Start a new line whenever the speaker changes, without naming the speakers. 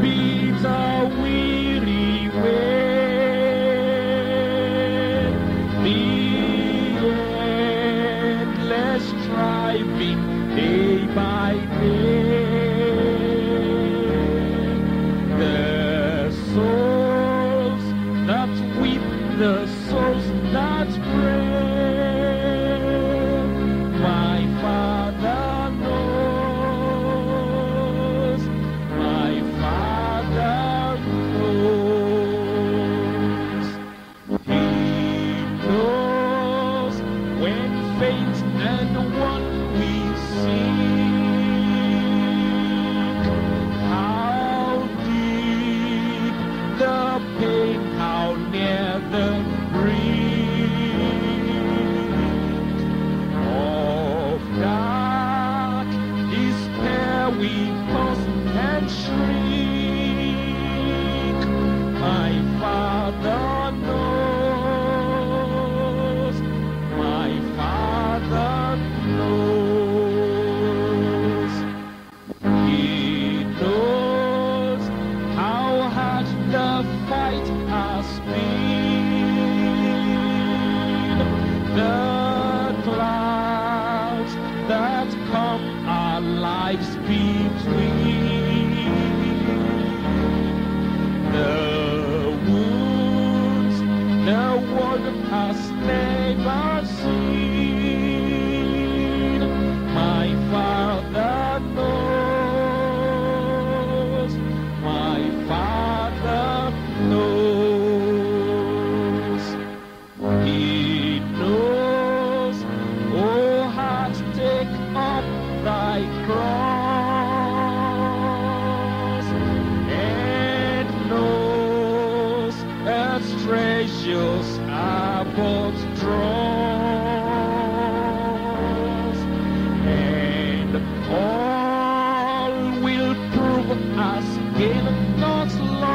beats baby. speed. The clouds that come our lives between. The wounds the has left. angels are both and all will prove us in God's.